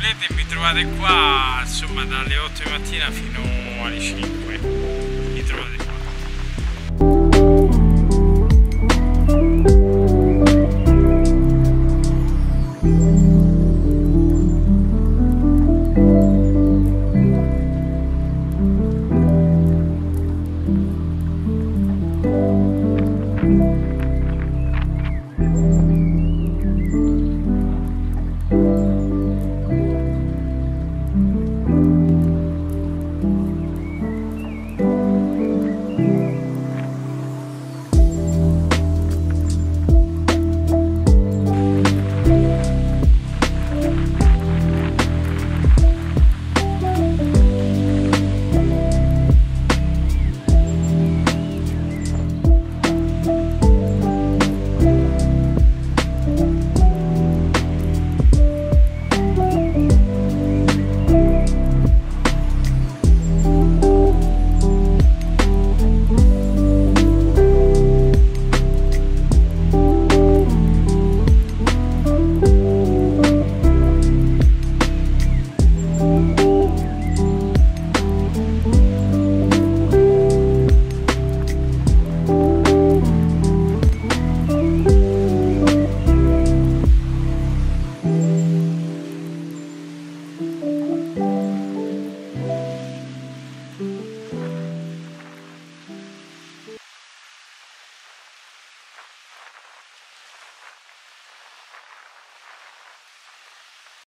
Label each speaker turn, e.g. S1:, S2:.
S1: volete mi trovate qua insomma dalle 8 di mattina fino alle 5 mi trovate. qua